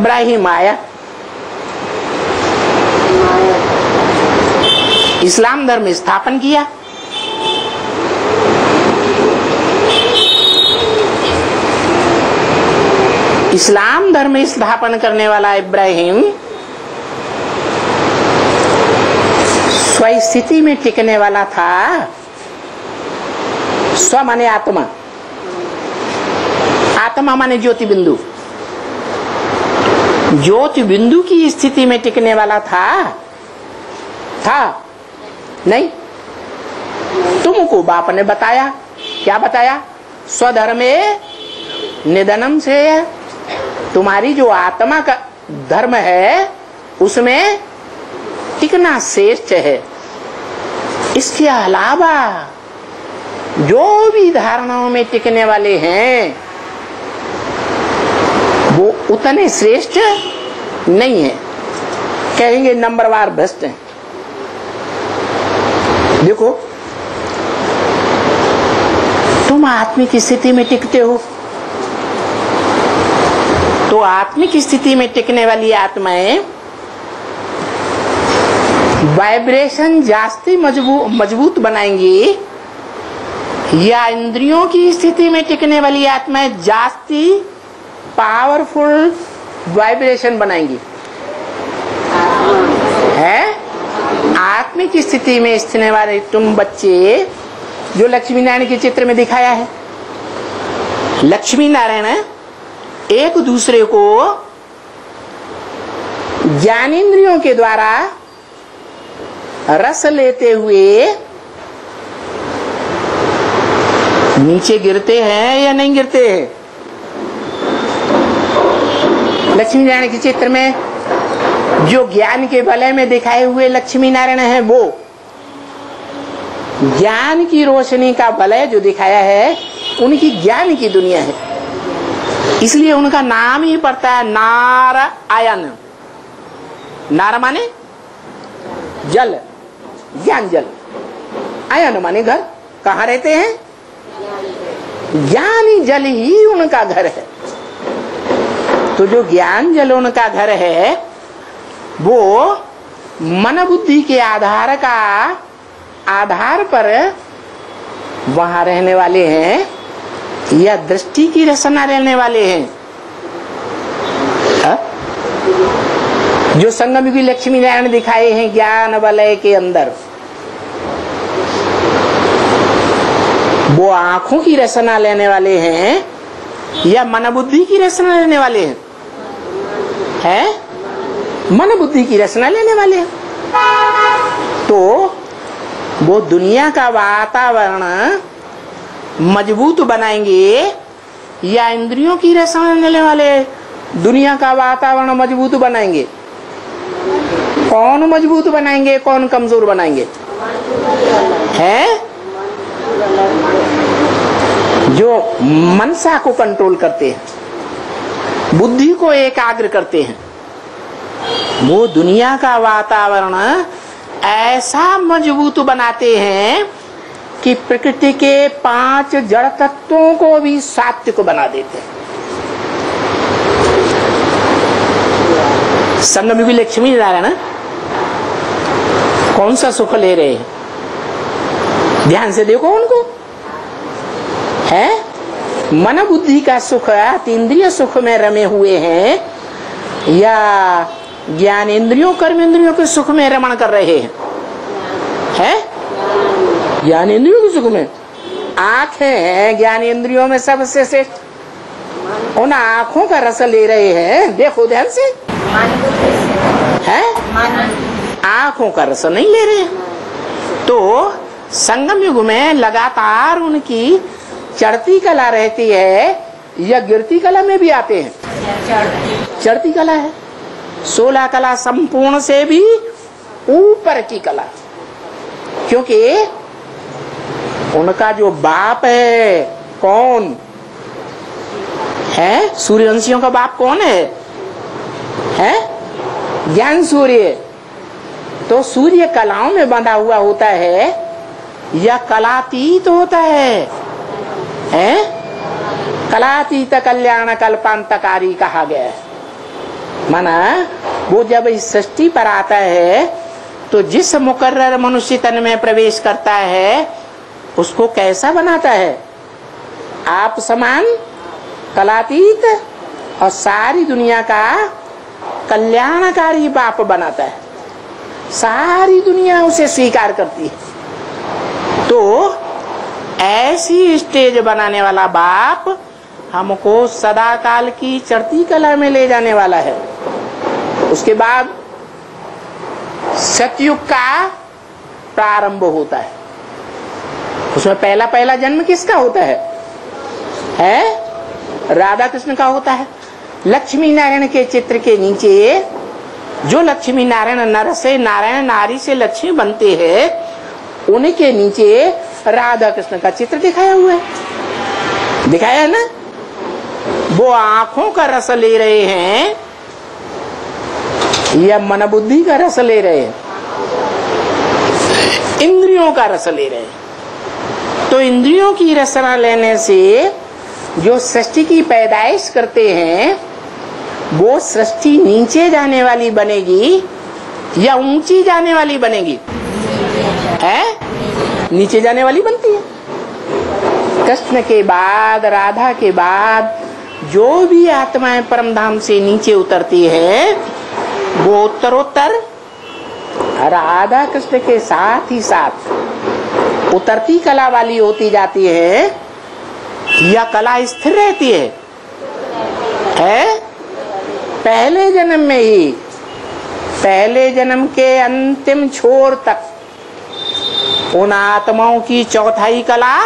इब्राहिम आया। इस्लाम धर्म स्थापन किया। इस्लाम धर्म स्थापन करने वाला इब्राहिम स्वस्थिति में टिकने वाला था। स्व माने आत्मा। आत्मा माने ज्योति बिंदु ज्योति बिंदु की स्थिति में टिकने वाला था। था। नहीं। तुमको बाप ने बताया। क्या बताया? स्वधर्मे निधनम से। तुम्हारी जो आत्मा का धर्म है, उसमें टिकना श्रेष्ठ है। इसके अलावा जो भी धारणाओं में टिकने वाले हैं वो उतने श्रेष्ठ नहीं है। कहेंगे नंबरवार भ्रष्ट है। देखो, तुम आत्मिक स्थिति में टिकते हो। तो आत्मिक स्थिति में टिकने वाली आत्माएँ वाइब्रेशन जास्ती मज़बूत मज़बूत बनाएँगी या इंद्रियों की स्थिति में टिकने वाली आत्माएँ जास्ती पावरफुल वाइब्रेशन बनाएँगी। है? आत्मिक स्थिति में स्थित वाले तुम बच्चे, जो लक्ष्मी नारायण के चित्र में दिखाया है। लक्ष्मी नारायण एक दूसरे को ज्ञानेन्द्रियों के द्वारा रस लेते हुए नीचे गिरते हैं या नहीं गिरते हैं? लक्ष्मी नारायण के चित्र में जो ज्ञान के वलय में दिखाए हुए लक्ष्मी नारायण है वो। ज्ञान की रोशनी का वलय जो दिखाया है, उनकी ज्ञान की दुनिया है। इसलिए उनका नाम ही पड़ता है नारायण। नार माने जल, ज्ञान जल। आयन माने घर। कहा रहते हैं? ज्ञानी जल ही उनका घर है। तो जो ज्ञान जल उनका घर है, वो मन बुद्धि के आधार का आधार पर वहाँ रहने वाले हैं या दृष्टि की रचना रहने वाले हैं हा? जो संगम की लक्ष्मी नारायण दिखाए हैं ज्ञान वलय के अंदर, वो आँखों की रचना लेने वाले हैं या मन बुद्धि की रचना लेने वाले हैं हैं? मन बुद्धि की रचना लेने वाले तो वो दुनिया का वातावरण मज़बूत बनाएँगे या इंद्रियों की रचना लेने वाले दुनिया का वातावरण मज़बूत बनाएँगे? कौन मज़बूत बनाएँगे, कौन कमज़ोर बनाएँगे? है? जो मनसा को कंट्रोल करते हैं। बुद्धि को एकाग्र करते हैं। वो दुनिया का वातावरण ऐसा मज़बूत बनाते हैं कि प्रकृति के पाँच जड़ तत्वों को भी सात्विक बना देते हैं। संगम भी लक्ष्मी नारायण, कौन सा सुख ले रहे हैं? ध्यान से देखो उनको। है? मन बुद्धि का सुख इंद्रिय सुख में रमे हुए हैं, या ज्ञान इंद्रियों कर्म इंद्रियों के सुख में रमण कर रहे हैं? है? ज्ञान इंद्रियों के सुख में? आँखें हैं ज्ञान इंद्रियों में सबसे श्रेष्ठ। उन आँखों का रस ले रहे हैं, देखो ध्यान से। है? आँखों का रस नहीं ले रहे तो संगम युग में लगातार उनकी चढ़ती कला रहती है या गिरती कला में भी आते हैं? चढ़ती कला है। सोलह कला संपूर्ण से भी ऊपर की कला। क्योंकि उनका जो बाप है, कौन? है? सूर्यवंशियों का बाप कौन है? है? ज्ञान सूर्य। तो सूर्य कलाओं में बंधा हुआ होता है या कलातीत होता है। हैं? कलातीत कल्याण कल्पांतकारी कहा गया है। माना, वो जब इस सृष्टि पर आता है तो जिस मुकर्र मनुष्य तन में प्रवेश करता है, उसको कैसा बनाता है? आप समान, कलातीत और सारी दुनिया का कल्याणकारी बाप बनाता है। सारी दुनिया उसे स्वीकार करती है। तो ऐसी स्टेज बनाने वाला बाप हमको सदा काल की चढ़ती कला में ले जाने वाला है। उसके बाद सतयुग का प्रारंभ होता है। उसमें पहला पहला जन्म किसका होता है? है? राधा कृष्ण का होता है। लक्ष्मी नारायण के चित्र के नीचे जो लक्ष्मी नारायण नर से नारायण नारी से लक्ष्मी बनते हैं उनके नीचे राधा कृष्ण का चित्र दिखाया हुआ है। दिखाया है ना? वो आँखों का रस ले रहे हैं या मन बुद्धि का रस ले रहे हैं? इंद्रियों का रस ले रहे हैं। तो इंद्रियों की रसना लेने से जो सृष्टि की पैदाइश करते हैं, वो सृष्टि नीचे जाने वाली बनेगी या ऊँची जाने वाली बनेगी? नीचे जाने वाली बनती है। कृष्ण के बाद, राधा के बाद, जो भी आत्माएँ परम धाम से नीचे उतरती है, वो उत्तरोत्तर, राधा कृष्ण के साथ ही साथ उतरती कला वाली होती जाती है, या कला स्थिर रहती है। है? पहले जन्म में ही, पहले जन्म के अंतिम छोर तक उन आत्माओं की चौथाई कला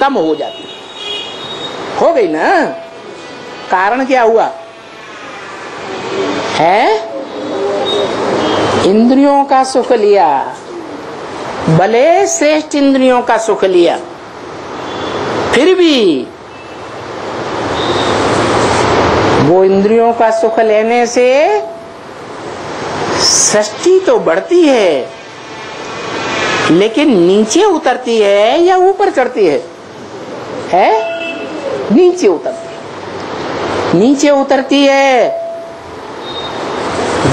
कम हो जाती। हो गई ना? कारण क्या हुआ? है? इंद्रियों का सुख लिया, भले श्रेष्ठ इंद्रियों का सुख लिया, फिर भी वो इंद्रियों का सुख लेने से सृष्टि तो बढ़ती है। लेकिन नीचे उतरती है या ऊपर चढ़ती है? है? नीचे उतरती है। नीचे उतरती है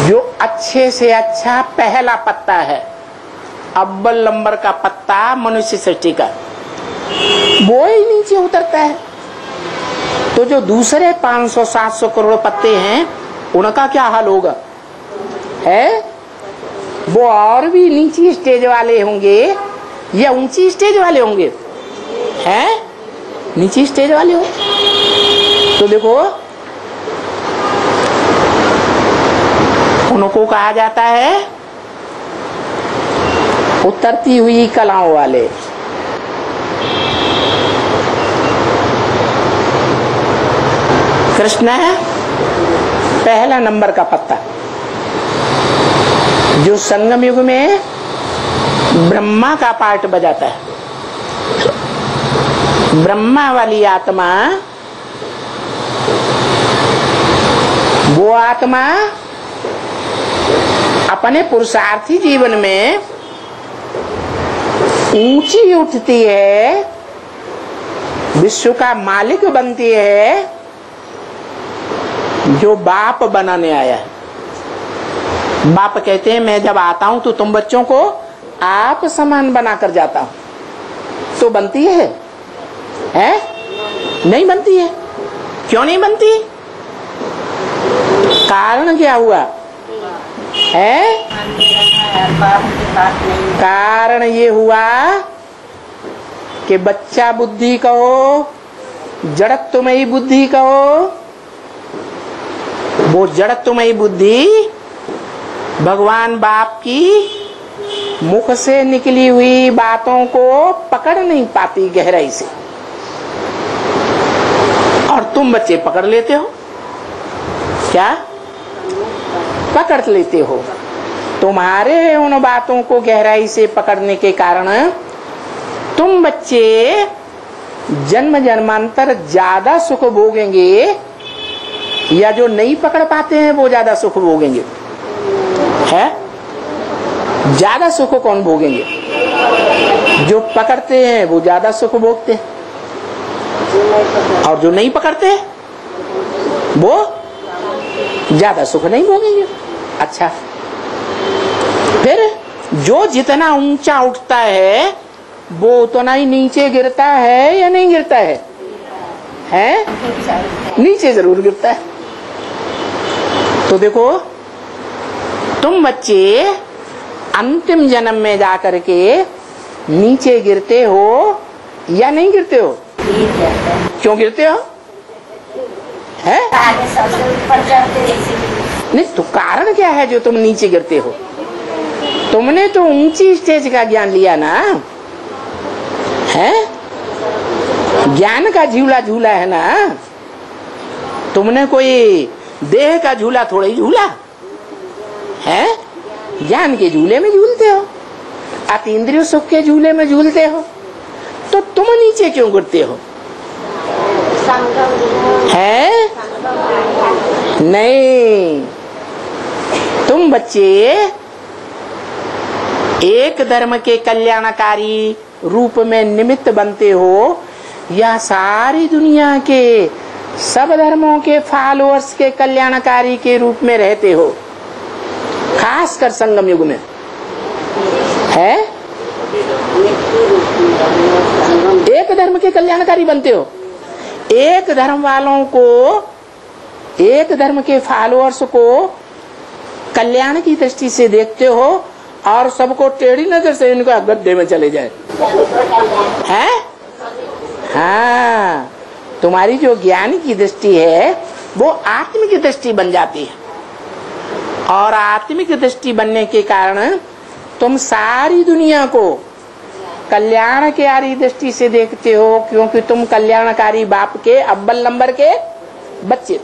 जो अच्छे से अच्छा पहला पत्ता है। अव्वल नंबर का पत्ता मनुष्य सृष्टि का। वो ही नीचे उतरता है। तो जो दूसरे 500-700 करोड़ पत्ते हैं, उनका क्या हाल होगा? है? वो और भी नीची स्टेज वाले होंगे या ऊँची स्टेज वाले होंगे? हैं? नीची स्टेज वाले हो तो देखो, उनको कहा जाता है, उतरती हुई कलाओं वाले। कृष्ण है, पहला नंबर का पत्ता। जो संगम युग में ब्रह्मा का पार्ट बजाता है। ब्रह्मा वाली आत्मा, वो आत्मा अपने पुरुषार्थी जीवन में ऊँची उठती है, विश्व का मालिक बनती है, जो बाप बनाने आया है। बाप कहते हैं, मैं जब आता हूँ तो तुम बच्चों को आप समान बनाकर जाता हूँ। तो बनती है? है? नहीं बनती है। क्यों नहीं बनती? कारण क्या हुआ? है? कारण ये हुआ कि बच्चा बुद्धि कहो, जड़त्वमयी बुद्धि कहो, वो जड़त्वमयी बुद्धि भगवान बाप की मुख से निकली हुई बातों को पकड़ नहीं पाती गहराई से। और तुम बच्चे पकड़ लेते हो? क्या? पकड़ लेते हो। तुम्हारे उन बातों को गहराई से पकड़ने के कारण तुम बच्चे जन्म जन्मांतर ज़्यादा सुख भोगेंगे या जो नहीं पकड़ पाते हैं, वो ज़्यादा सुख भोगेंगे। है? ज़्यादा सुख कौन भोगेंगे? जो पकड़ते हैं, वो ज़्यादा सुख भोगते हैं। और जो नहीं पकड़ते, वो ज़्यादा सुख नहीं भोगेंगे। अच्छा। फिर जो जितना ऊँचा उठता है, वो उतना ही नीचे गिरता है या नहीं गिरता है? हैं? नीचे ज़रूर गिरता है। तो देखो तुम बच्चे अंतिम जन्म में जाकर के नीचे गिरते हो या नहीं गिरते हो? क्यों गिरते हो? है? नहीं तो कारण क्या है जो तुम नीचे गिरते हो? तुमने तो ऊँची स्टेज का ज्ञान लिया ना? है? ज्ञान का झूला झूला है ना? तुमने कोई देह का झूला थोड़ा ही झूला? है? ज्ञान के झूले में झूलते हो। अतीन्द्रिय सुख के झूले में झूलते हो। तो तुम नीचे क्यों गिरते हो? है? नहीं। तुम बच्चे एक धर्म के कल्याणकारी रूप में निमित्त बनते हो। या सारी दुनिया के सब धर्मों के फॉलोअर्स के कल्याणकारी के रूप में रहते हो। खासकर संगम युग में। है? एक धर्म के कल्याणकारी बनते हो। एक धर्म वालों को, एक धर्म के फॉलोअर्स को कल्याण की दृष्टि से देखते हो और सबको टेढ़ी नज़र से इनका गड्ढे में चले जाए। हैं? हाँ। तुम्हारी जो ज्ञान की दृष्टि है, वो आत्म की दृष्टि बन जाती है। और आत्मिक दृष्टि बनने के कारण तुम सारी दुनिया को कल्याणकारी दृष्टि से देखते हो, क्योंकि तुम कल्याणकारी बाप के अब्बल नंबर के बच्चे